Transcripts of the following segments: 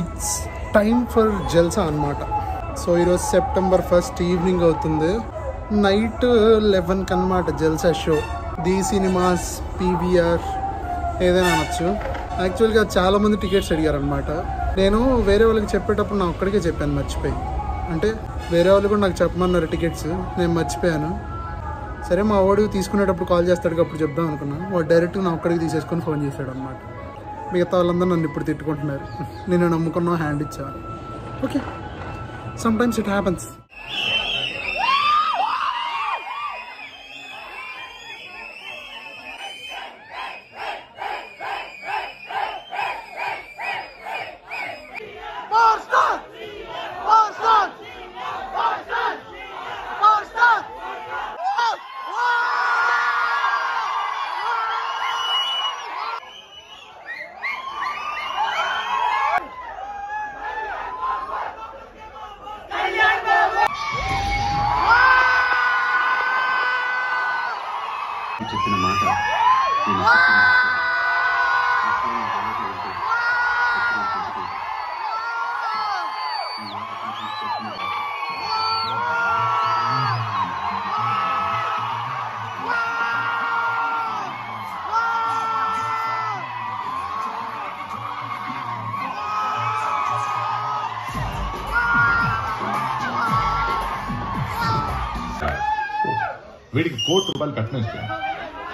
It's time for జల్సా అనమాట so ఈరోజు September first evening అవుతుంది. నైట్ లెవెన్కి అనమాట Jalsa show the cinemas PVR ఏదైనా అనొచ్చు. యాక్చువల్గా చాలామంది టికెట్స్ అడిగారు అనమాట నేను వేరే వాళ్ళకి చెప్పేటప్పుడు నా ఒక్కడికే చెప్పాను మర్చిపోయి. అంటే వేరే వాళ్ళు కూడా నాకు చెప్పమన్నారు టికెట్స్ నేను మర్చిపోయాను. సరే మా వాడు తీసుకునేటప్పుడు కాల్ చేస్తాడు అప్పుడు చెప్దాం అనుకున్నాను వాడు డైరెక్ట్గా నా ఒక్కడికి తీసేసుకొని ఫోన్ చేశాడు అనమాట మిగతా వాళ్ళందరూ నన్ను ఇప్పుడు తిట్టుకుంటున్నారు. నేను నమ్ముకున్నా హ్యాండ్ ఇచ్చాను okay sometimes it happens చెప్పిన మాట నేను వీడికి కోటి రూపాయలు కట్నం ఇస్తాను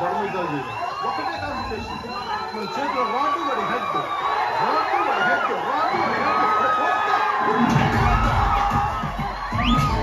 誰もいで。ワンツーまで入ってワンツーで入ってワンツ入ってワンまで入ってワンまで入って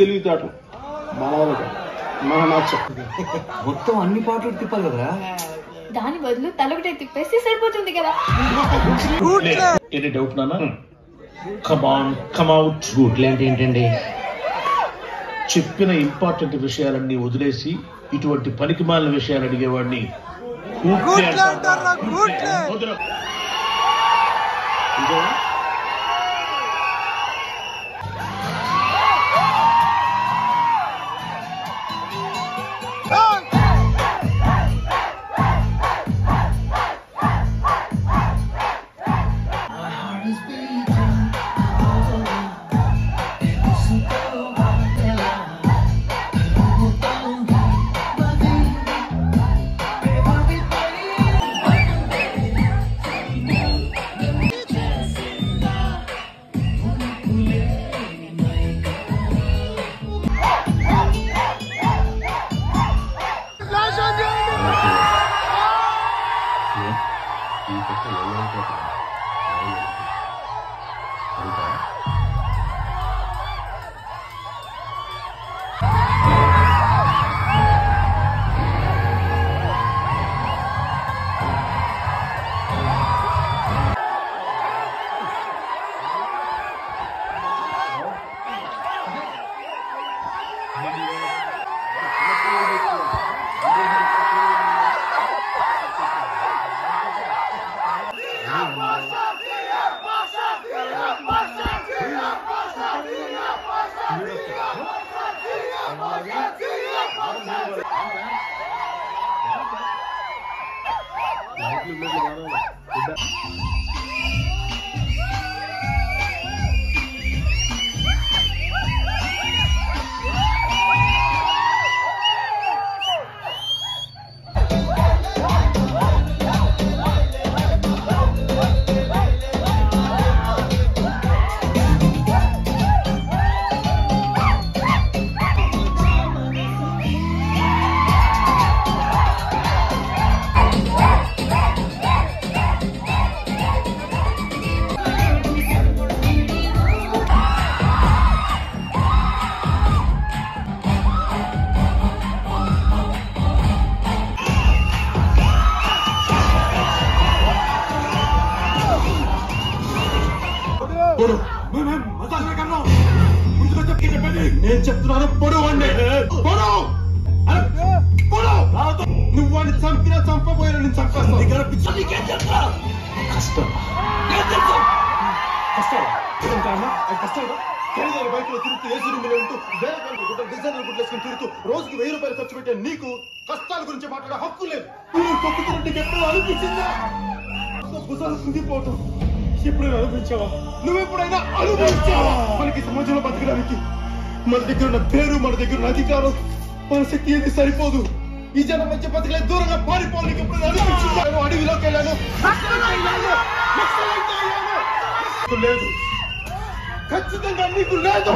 తెలివితేటలు. మామూలుగా. మన నచ్చం. మొత్తం అన్ని పాటలు తిప్పాలి కదరా? దాని బదులు తలొకటే తిప్పేస్తే సరిపోతుంది కదా. ఎనీ డౌట్ నానా కమాన్ కమౌట్ గూట్లు అంటే ఏంటండి? చెప్పిన ఇంపార్టెంట్ విషయాలన్నీ వదిలేసి ఇటువంటి పనికిమాలిన విషయాలు అడిగేవాడిని అంటారా? Yeah. పొడు. మేము కన్నా ముందుగా చెప్పి చెప్పండి నేను చెప్తున్నాను పొడు అండి. పొడు. నువ్వు వాడిని చంపినా చంపబోయినా నేను చంపేస్తాను పిచ్చా కష్టం. కష్టం. కష్టం. ఖరీదైన బైక్లో తిరుగుతూ ఏసీ రూమ్లో ఉంటూ వేల వేల గుడ్డ డిజైనర్ గుడ్లు వేసుకుని తిరుగుతూ రోజుకి వెయ్యి రూపాయలు ఖర్చు పెట్టే నీకు కష్టాల గురించి మాట్లాడే హక్కు లేదు. నువ్వు తొక్కుతున్నట్టు ఎప్పుడూ అనిపించిందా? భుజాలు కుంగిపోవటం. ఎప్పుడైనా నువ్వు ఎప్పుడైనా అనుభవించావా? మనకి సమాజంలో బతకడానికి మన దగ్గర ఉన్న పేరు మన దగ్గర ఉన్న అధికారం మన శక్తి ఏది సరిపోదు. ఈ జనం మధ్య బతకలే దూరంగా పారిపోవాలి ఎప్పుడైనా అనిపించిందా అడవిలోకి వెళ్ళాను. లేదు. ఖచ్చితంగా నీకు లేదు.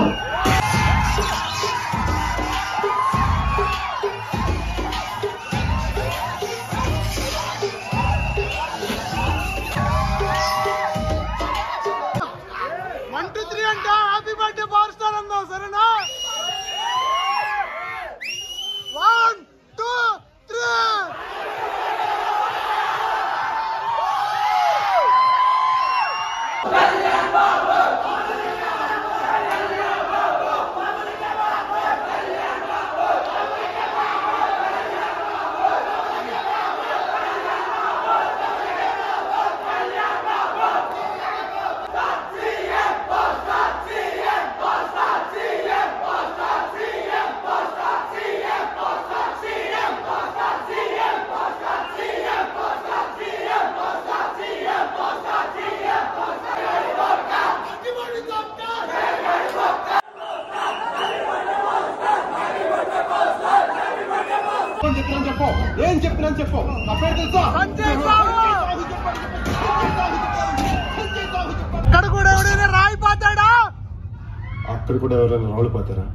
ఏం చెప్పినా చెప్పు నా పేరు తెలుసా సంజయ్ సాహు! ఇక్కడ కూడా ఎవడైనా రాయిపోతాడా అక్కడ కూడా ఎవరైనా రాళ్ళు పోతారా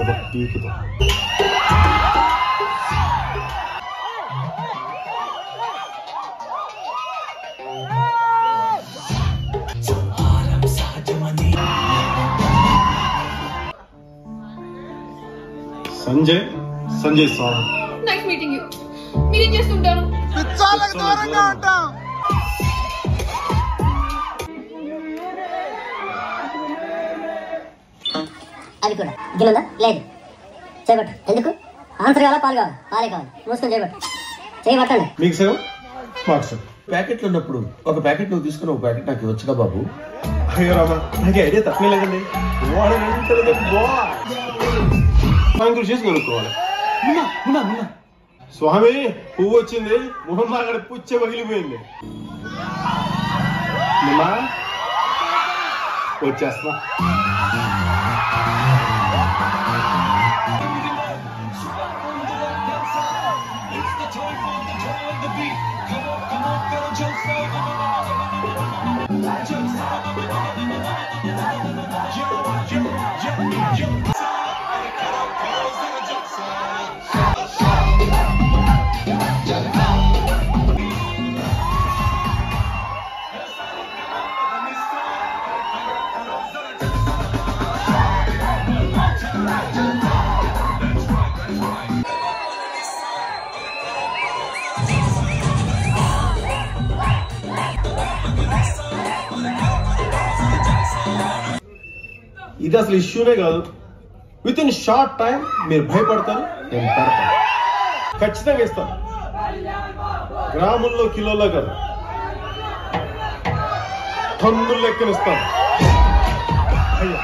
ఒక పీకుతా Sanjay Sanjay sir nice meeting you మీరేం చేస్తుంటారు. పిచ్చాలకు దూరంగా ఉంటాం. అది కూడా. గిన్నెందా లేదు. చేయబట్టు. ఎందుకు? ఆన్సర్ కావాలా? పాలు కావాలా? పాలే కావాలి. మూసుకొని చేయబట్టు. చేయబట్టండి. మీకు సేవ మాకు సేవ ప్యాకెట్లు ఉన్నప్పుడు ఒక ప్యాకెట్ నువ్వు తీసుకుని ఒక ప్యాకెట్ నాకు ఇవ్వచ్చుగా బాబు? అయ్యో రామా నాకు ఐడియా తప్పే లేదండి. చేసి కొనుక్కోవాలి. స్వామి పువ్వు వచ్చింది మొహం అక్కడ పుచ్చ పగిలిపోయింది నిమ్మా వచ్చేస్తా ఇది అసలు ఇష్యూనే కాదు. విత్ ఇన్ షార్ట్ టైం మీరు భయపడతారు నేను ఖచ్చితంగా ఇస్తాను. గ్రాముల్లో కిలోలో కాదు. టన్నుల లెక్కనిస్తాను అయ్యా.